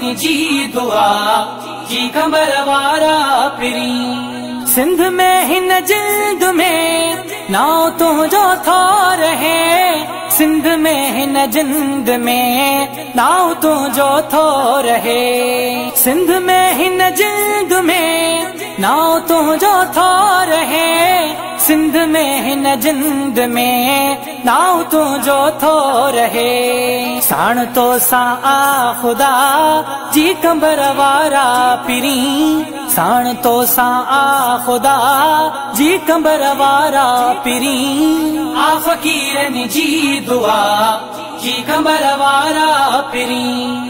जी दुआ, जी कमर वारा सिंध में हिन जिंद में नाव तुंहिंजो थो रहे। सिंध में हिन जिंद में नाव तुंहिंजो थो रहे। सिंध में हिन जिंद में नाव तुंहिंजो थो रहे सिंध में हिन जिंद में नाव तुंहिंजो थो रहे। साण तो सा आ ख़ुदा, जी कमर वारा पिरी। साण तो सा आ ख़ुदा, जी कमर वारा पिरी। आ फ़क़ीरनि जी दुआ, जी कमर वारा पिरी।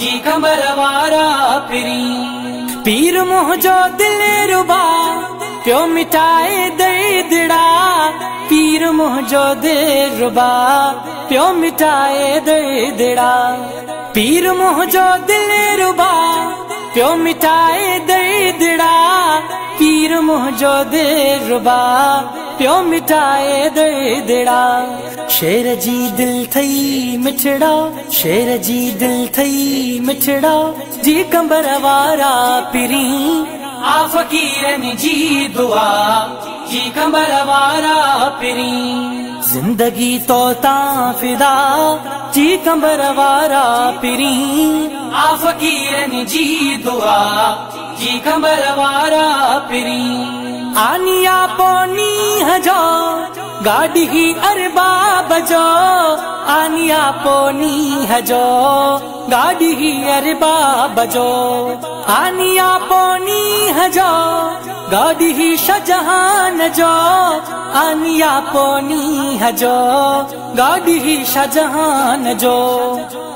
जी कंबर वारा पिरी पीर मुंहिंजो दिल रुबा पियो मिटाए दर्दड़ा पीर मुंहिंजो दिल रुबा पियो मिटाए दर्दड़ा पीर मुंहिंजो दिल रुबा पियो मिटाए दर्दड़ा पीर मुंहिंजो दिल रुबा पियो मिटाए दर्दड़ा शेर जी दिल थई मिठड़ा शेर जी दिल थई मिठड़ा। जी कंबर वारा पिरी आ फ़क़ीरनि जी दुआ। जी कंबर वारा पिरी। जिंदगी तो ता फिदा जी कंबर वारा पिरी। आ फ़क़ीरनि जी दुआ जी कंबर वारा पिरी। आनिया पोनी हजो ही अरबाब जो आनिया पोनी हजो गाड़ी ही अरबाब जो आनिया पोनी हजो गाड़ी ही शाहजहान जो आनिया पोनी हजो गाड़ी ही शाहजहान जो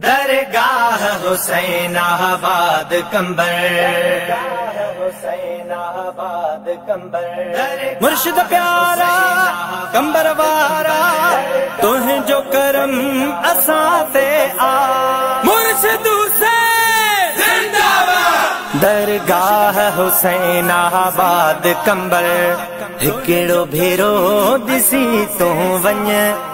दरगाह हुसैनाबाद कंबर हुसैनाबाद कंबर। मुर्शिद प्यारा, कंबर वारा, तुहें जो करम असां ते आ। मुर्शिद दरगाह हुसैनाबाद कंबर। हिकिड़ो भेरो ॾिसी तूं वञ।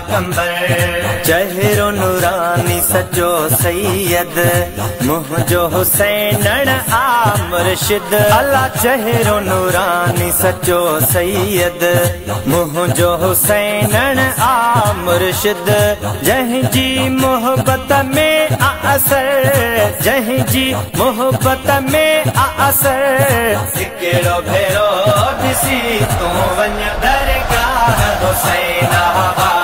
कंबर चहिरो नूरानी सजो सैयद मुंहिंजो हुसैन आ मुर्शिद। अला चहिरो नूरानी सजो सैयद मुंहिंजो हुसैन आ मुर्शिद। जंहिंजी मोहबत में असर, जंहिंजी मोहबत में असर। हिकिड़ो भेरो ॾिसी तूं वञ दरगाह हुसैनाबाद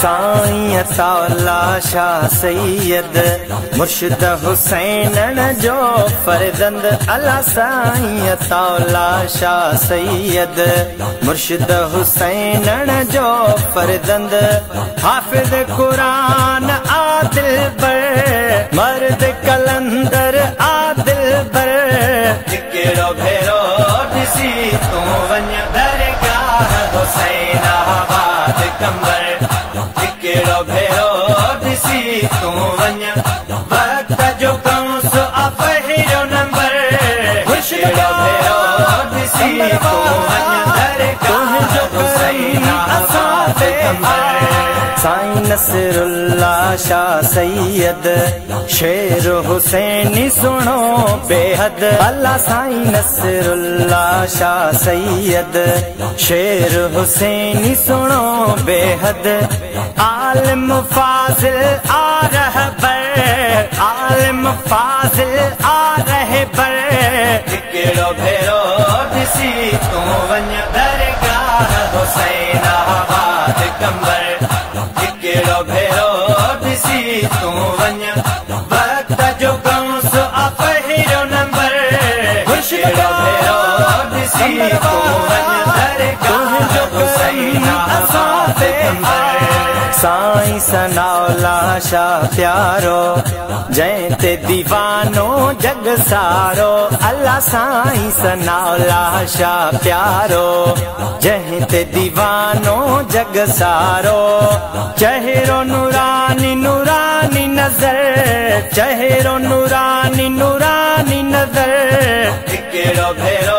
साईं शाह सैयद मुर्शिद हुसैन जो फरदंद अला साईं तौला शाह सैयद मुर्शिद हुसैन जो फरदंद हाफिज कुरान आदिल बर मर्द कलंदर आदिल बर जो वञ दरगाह हुसैनाबाद कंबर साईं नसरुल्ला शाह सैयद शेर हुसैनी सुनो बेहद। अल्लाह साईं नसरुल्ला शाह सैयद शेर हुसैनी सुनो बेहद। आलम फाजिल आ रह बर आलम फाजिल आ रहे बर। केड़ो भेरो ॾिसी तूं वञ दरगाह हुसैनाबाद कंबर साईं सनावला शाह प्यारो जंहिं दीवानो जग सारो। अल्लाह साईं सनावला शाह प्यारो जंहिं ते दीवानो जग सारो। चहिरो नूरानी नूरानी नज़र, चहिरो नूरानी नूरानी नज़र। भेरो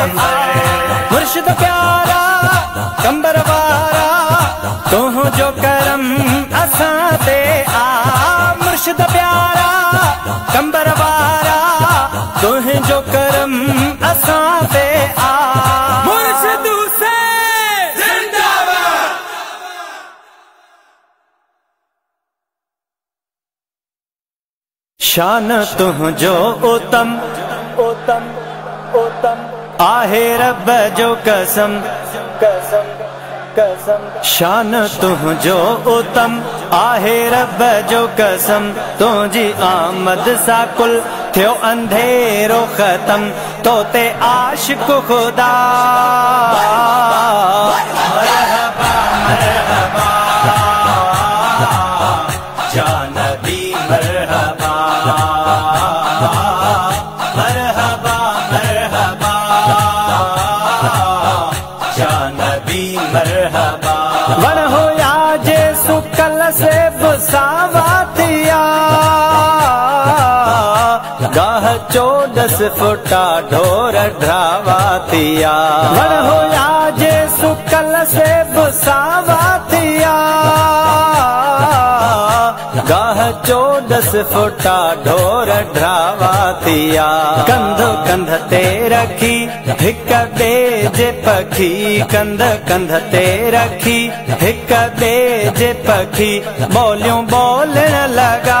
मुर्शिद प्यारा, कंबर वारा जो करम असा ते आ। मुर्शिद प्यारा, कंबर वारा करम असां ते आ। मुर्शिद हुसैन। शान तुंहिंजो ओतम ओतम ओतम आहे रब जो कसम कसम कसम शान तुह जो उत्तम। आहे रब जो कसम, तुझी आमद सा कुल थियो अंधेरो खत्म। तो ते आशिक ख़ुदा। फुटा ढोर ढावा थिया वण होया जे सुकल से बुसावा थिया गाह चोडस फुटा ढोर ढावा थिया कंध कंध ते रखी हिक ॿिए जे पखी। कंध कंध ते रखी हिक ॿिए जे पखी। ॿोलियूं ॿोलण लॻा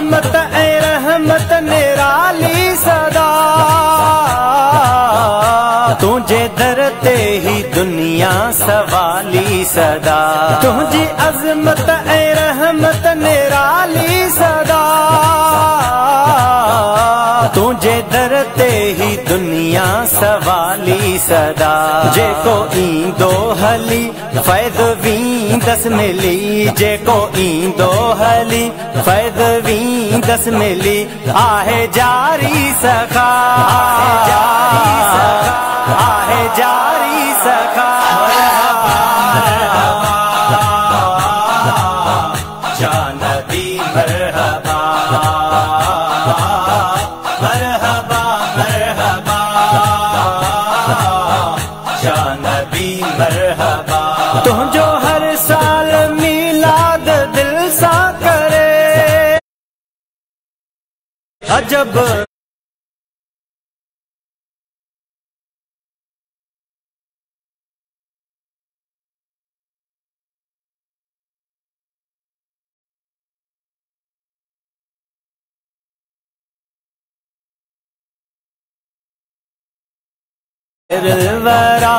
तुंहिंजी अज़मत रहमत निराली सदा। तुझे दर ते ही दुनिया सवाली सदा। तुझी अज़मत ए रहमत निराली सदा। तुंहिंजे दर ते ही दुनिया सवाली सदा। जेको ईंदो हली फ़ैद दस मिली। जेको ईंदो हली फ़ैद दस मिली। आहे जारी सखा जारी सखा। अजब वरा